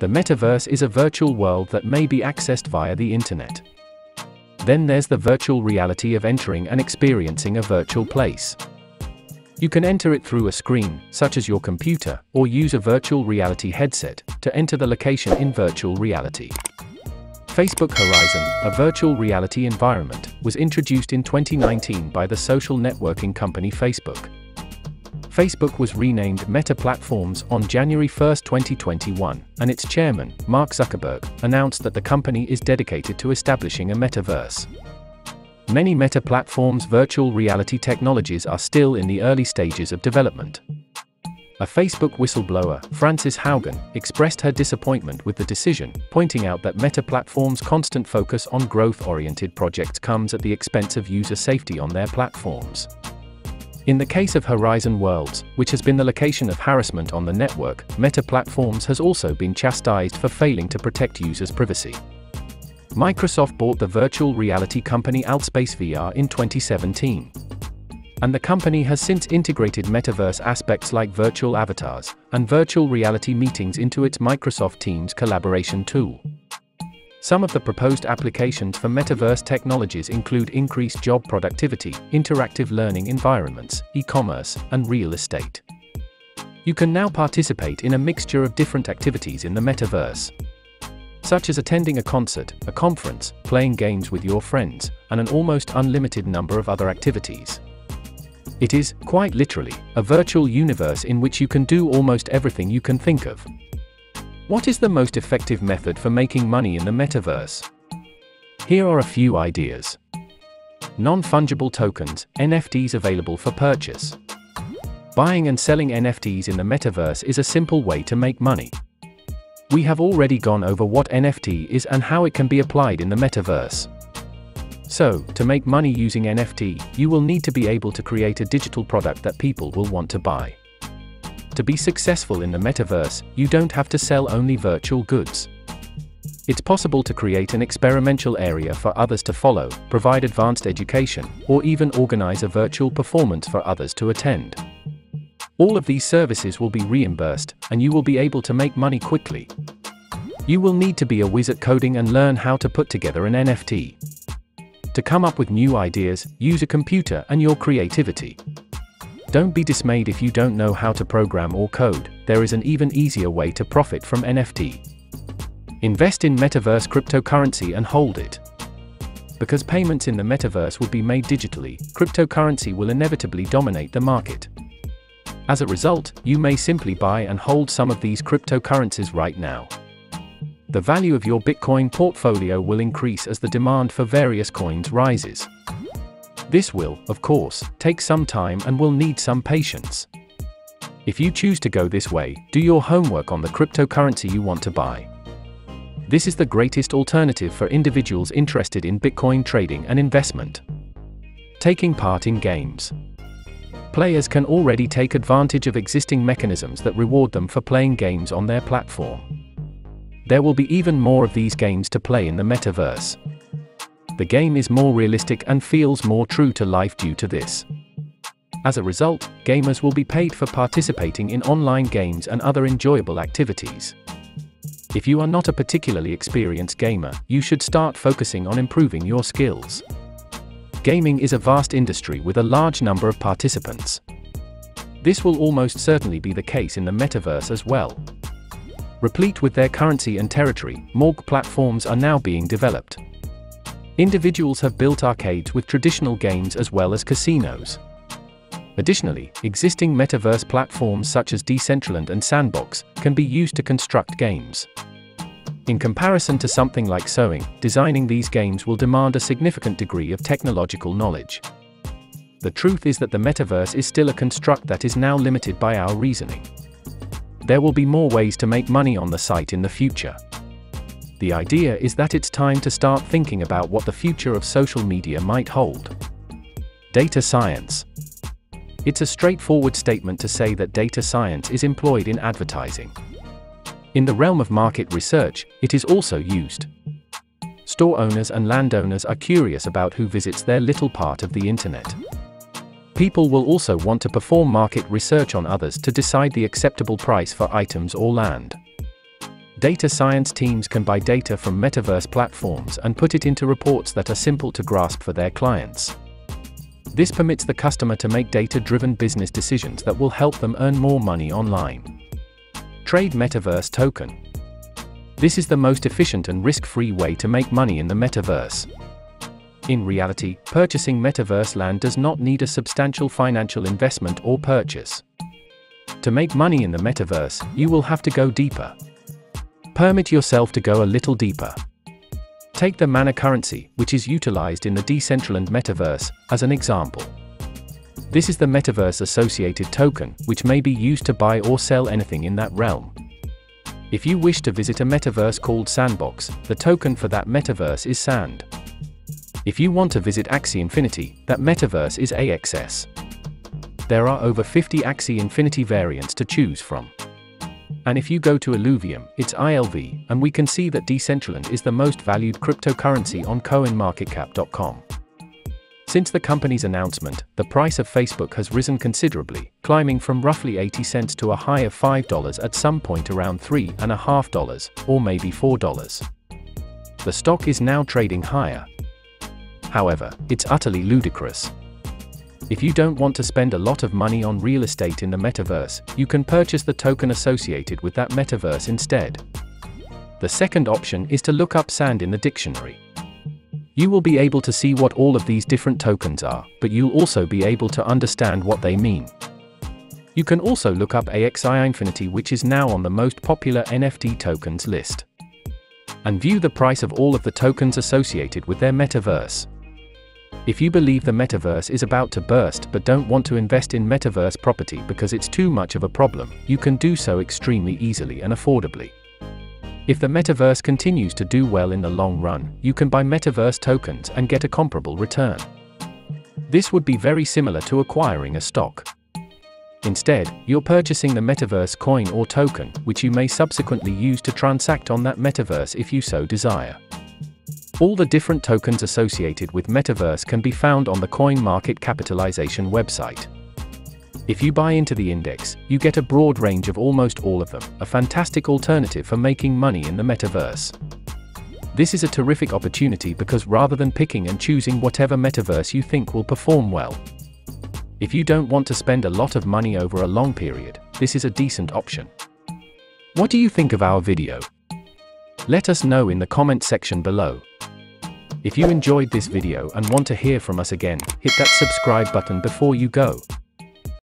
The metaverse is a virtual world that may be accessed via the internet. Then there's the virtual reality of entering and experiencing a virtual place. You can enter it through a screen, such as your computer, or use a virtual reality headset to enter the location in virtual reality. Facebook Horizon, a virtual reality environment, was introduced in 2019 by the social networking company Facebook. Facebook was renamed Meta Platforms on January 1, 2021, and its chairman, Mark Zuckerberg, announced that the company is dedicated to establishing a metaverse. Many Meta Platforms virtual reality technologies are still in the early stages of development. A Facebook whistleblower, Frances Haugen, expressed her disappointment with the decision, pointing out that Meta Platforms' constant focus on growth oriented projects comes at the expense of user safety on their platforms. In the case of Horizon Worlds, which has been the location of harassment on the network, Meta Platforms has also been chastised for failing to protect users' privacy. Microsoft bought the virtual reality company AltspaceVR in 2017. And the company has since integrated metaverse aspects like virtual avatars and virtual reality meetings into its Microsoft Teams collaboration tool. Some of the proposed applications for metaverse technologies include increased job productivity, interactive learning environments, e commerce, and real estate. You can now participate in a mixture of different activities in the metaverse, such as attending a concert, a conference, playing games with your friends, and an almost unlimited number of other activities. It is, quite literally, a virtual universe in which you can do almost everything you can think of. What is the most effective method for making money in the metaverse? Here are a few ideas. Non-fungible tokens, NFTs available for purchase. Buying and selling NFTs in the metaverse is a simple way to make money. We have already gone over what NFT is and how it can be applied in the metaverse. So, to make money using NFT, you will need to be able to create a digital product that people will want to buy. To be successful in the metaverse, you don't have to sell only virtual goods. It's possible to create an experimental area for others to follow, provide advanced education, or even organize a virtual performance for others to attend. All of these services will be reimbursed, and you will be able to make money quickly. You will need to be a whiz at coding and learn how to put together an NFT. To come up with new ideas, use a computer and your creativity. Don't be dismayed if you don't know how to program or code, there is an even easier way to profit from NFT. Invest in metaverse cryptocurrency and hold it. Because payments in the metaverse will be made digitally, cryptocurrency will inevitably dominate the market. As a result, you may simply buy and hold some of these cryptocurrencies right now. The value of your Bitcoin portfolio will increase as the demand for various coins rises. This will, of course, take some time and will need some patience. If you choose to go this way, do your homework on the cryptocurrency you want to buy. This is the greatest alternative for individuals interested in Bitcoin trading and investment. Taking part in games. Players can already take advantage of existing mechanisms that reward them for playing games on their platform. There will be even more of these games to play in the metaverse the game is more realistic and feels more true to life due to this. As a result, gamers will be paid for participating in online games and other enjoyable activities. If you are not a particularly experienced gamer, you should start focusing on improving your skills. Gaming is a vast industry with a large number of participants. This will almost certainly be the case in the metaverse as well. Replete with their currency and territory, MOG platforms are now being developed. Individuals have built arcades with traditional games as well as casinos. Additionally, existing metaverse platforms such as Decentraland and Sandbox can be used to construct games. In comparison to something like sewing, designing these games will demand a significant degree of technological knowledge. The truth is that the metaverse is still a construct that is now limited by our reasoning. There will be more ways to make money on the site in the future. The idea is that it's time to start thinking about what the future of social media might hold. Data science. It's a straightforward statement to say that data science is employed in advertising. In the realm of market research, it is also used. Store owners and landowners are curious about who visits their little part of the internet. People will also want to perform market research on others to decide the acceptable price for items or land. Data science teams can buy data from metaverse platforms and put it into reports that are simple to grasp for their clients. This permits the customer to make data-driven business decisions that will help them earn more money online. Trade Metaverse Token This is the most efficient and risk-free way to make money in the metaverse. In reality, purchasing metaverse land does not need a substantial financial investment or purchase. To make money in the metaverse, you will have to go deeper. Permit yourself to go a little deeper. Take the Mana currency, which is utilized in the Decentraland metaverse, as an example. This is the metaverse associated token, which may be used to buy or sell anything in that realm. If you wish to visit a metaverse called Sandbox, the token for that metaverse is Sand. If you want to visit Axie Infinity, that metaverse is AXS. There are over 50 Axie Infinity variants to choose from. And if you go to Illuvium, it's ILV, and we can see that Decentraland is the most valued cryptocurrency on coinmarketcap.com. Since the company's announcement, the price of Facebook has risen considerably, climbing from roughly 80 cents to a high of $5 at some point around $3.5, or maybe $4. The stock is now trading higher. However, it's utterly ludicrous. If you don't want to spend a lot of money on real estate in the metaverse, you can purchase the token associated with that metaverse instead. The second option is to look up sand in the dictionary. You will be able to see what all of these different tokens are, but you'll also be able to understand what they mean. You can also look up Axie Infinity which is now on the most popular NFT tokens list. And view the price of all of the tokens associated with their metaverse. If you believe the metaverse is about to burst but don't want to invest in metaverse property because it's too much of a problem, you can do so extremely easily and affordably. If the metaverse continues to do well in the long run, you can buy metaverse tokens and get a comparable return. This would be very similar to acquiring a stock. Instead, you're purchasing the metaverse coin or token, which you may subsequently use to transact on that metaverse if you so desire. All the different tokens associated with Metaverse can be found on the Coin Market Capitalization website. If you buy into the index, you get a broad range of almost all of them, a fantastic alternative for making money in the metaverse. This is a terrific opportunity because rather than picking and choosing whatever metaverse you think will perform well, if you don't want to spend a lot of money over a long period, this is a decent option. What do you think of our video? Let us know in the comment section below. If you enjoyed this video and want to hear from us again, hit that subscribe button before you go.